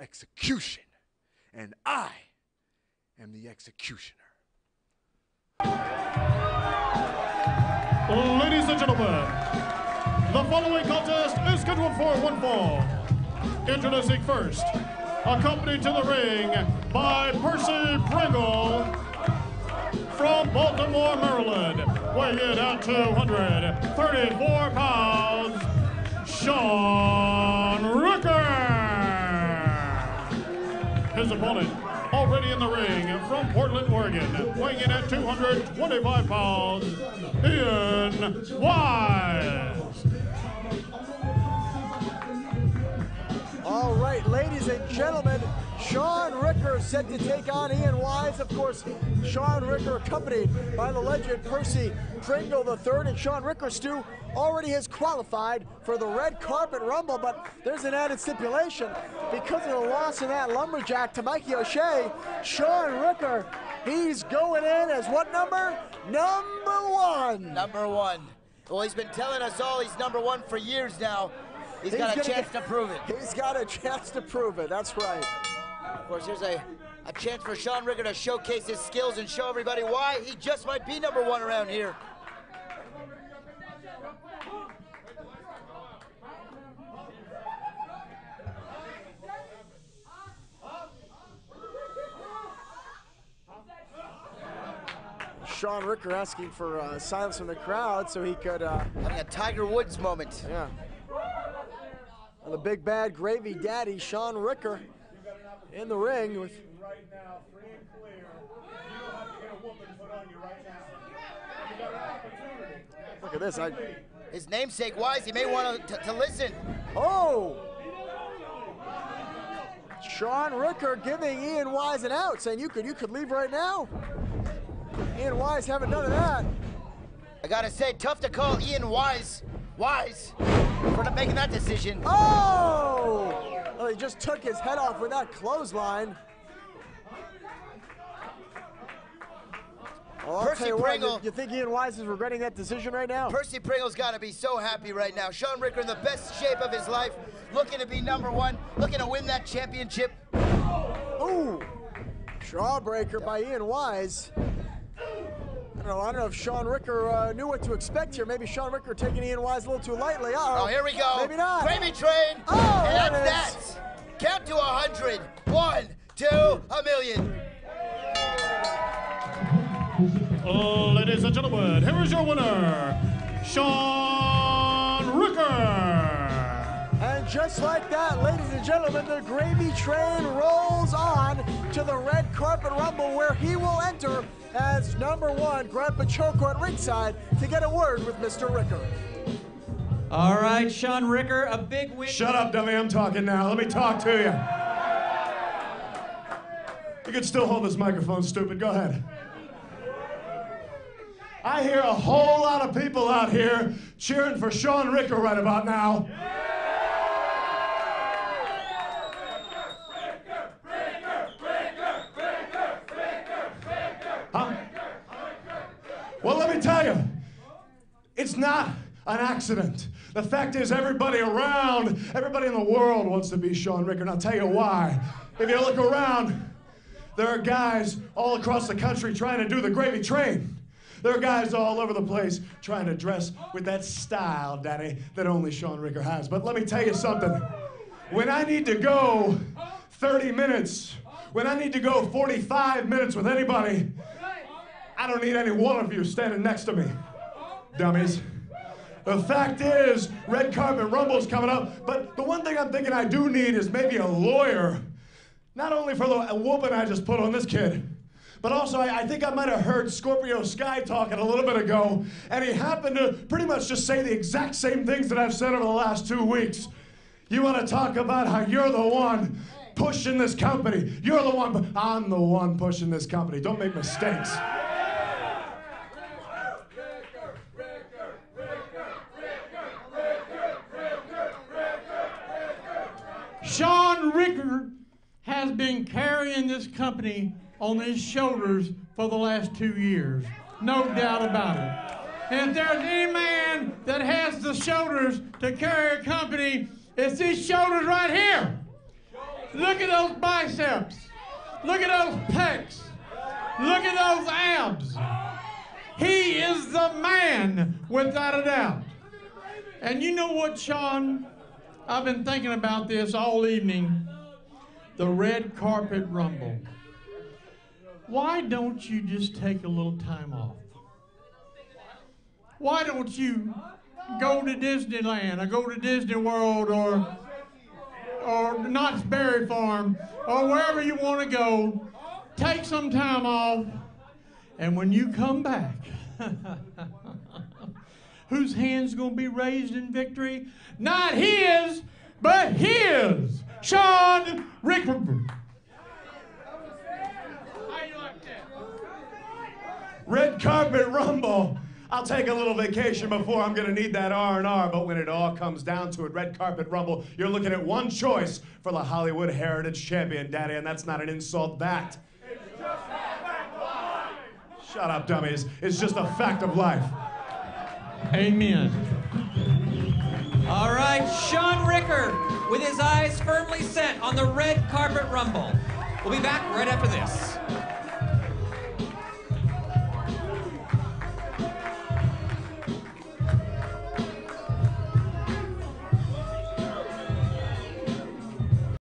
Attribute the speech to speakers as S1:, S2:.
S1: execution, and I am the executioner.
S2: Ladies and gentlemen, the following contest is scheduled for one fall. Introducing first, accompanied to the ring by Percy Pringle from Baltimore, Maryland, weighing in at 234 pounds, Shaun opponent, already in the ring from Portland, Oregon, weighing in at 225 pounds, Ian Wyze.
S3: All right, ladies and gentlemen, Shaun Ricker set to take on Ian Wyze. Of course, Shaun Ricker accompanied by the legend Percy Pringle III. And Shaun Ricker, Stu, already has qualified for the red carpet rumble, but there's an added stipulation. Because of the loss of that lumberjack to Mikey O'Shea, Shaun Ricker, he's going in as what number? Number one.
S4: Number one. Well, he's been telling us all he's number one for years now. He's got a chance
S3: get-
S4: to prove it.
S3: He's got a chance to prove it. That's right.
S4: Of course, here's a, a chance for Shaun Ricker to showcase his skills and show everybody why he just might be number one around here.
S3: Shaun Ricker asking for uh, silence from the crowd so he could, uh,
S4: Having a Tiger Woods moment.
S3: yeah. And the big bad gravy daddy, Shaun Ricker, in the ring with.
S2: Right now, free and clear. You don't have to get a whooping put on you right now. You got an opportunity.
S3: Look at this. I,
S4: His namesake Wise, he may want to, to listen.
S3: oh! Shaun Ricker giving Ian Wyze an out, saying you could you could leave right now. Ian Wyze haven't none of that.
S4: I gotta say, tough to call Ian Wyze Wise for not making that decision.
S3: Oh! Just took his head off with that clothesline. Well,
S4: Percy
S3: you what, you,
S4: Pringle.
S3: you think Ian Wyze is regretting that decision right now?
S4: Percy Pringle's got to be so happy right now. Shaun Ricker in the best shape of his life, looking to be number one, looking to win that championship.
S3: Ooh! Jawbreaker by Ian Wyze. I don't know, I don't know if Shaun Ricker uh, knew what to expect here. Maybe Shaun Ricker taking Ian Wyze a little too lightly. Uh-oh.
S4: Oh, here we go.
S3: Maybe not.
S4: Gravy train.
S3: Oh,
S4: and
S3: there
S4: that's that. Count to a hundred. One, two, a million.
S2: Uh, ladies and gentlemen, here is your winner,
S3: Shaun just like that, ladies and gentlemen, the gravy train rolls on to the red carpet rumble where he will enter as number one, Grandpa Choco at ringside to get a word with Mr. Ricker.
S5: All right, Shaun Ricker, a big win.
S2: Shut up, dummy. I'm talking now. Let me talk to you. You can still hold this microphone, stupid. Go ahead. I hear a whole lot of people out here cheering for Shaun Ricker right about now. Huh? Well, let me tell you, it's not an accident. The fact is, everybody around, everybody in the world wants to be Shaun Ricker, and I'll tell you why. If you look around, there are guys all across the country trying to do the gravy train. There are guys all over the place trying to dress with that style, Daddy, that only Shaun Ricker has. But let me tell you something. When I need to go 30 minutes, when I need to go 45 minutes with anybody, I don't need any one of you standing next to me, dummies. The fact is, red carpet rumble's coming up, but the one thing I'm thinking I do need is maybe a lawyer. Not only for the whooping I just put on this kid, but also I, I think I might have heard Scorpio Sky talking a little bit ago, and he happened to pretty much just say the exact same things that I've said over the last two weeks. You want to talk about how you're the one pushing this company. You're the one, I'm the one pushing this company. Don't make mistakes.
S5: Shaun Ricker has been carrying this company on his shoulders for the last two years. No doubt about it. And if there's any man that has the shoulders to carry a company, it's these shoulders right here. Look at those biceps. Look at those pecs. Look at those abs. He is the man, without a doubt. And you know what, Shaun? I've been thinking about this all evening. The red carpet rumble. Why don't you just take a little time off? Why don't you go to Disneyland or go to Disney World or or Knott's Berry Farm or wherever you want to go? Take some time off, and when you come back, whose hand's going to be raised in victory? Not his, but his. Shaun Rickford. How you like that?
S2: Red carpet rumble. I'll take a little vacation before I'm gonna need that R&R, but when it all comes down to it, red carpet rumble, you're looking at one choice for the Hollywood Heritage Champion, Daddy, and that's not an insult. That. Shut up, dummies. It's just a fact of life.
S5: Amen.
S6: All right, Shaun Ricker with his eyes firmly set on the red carpet rumble. We'll be back right after this.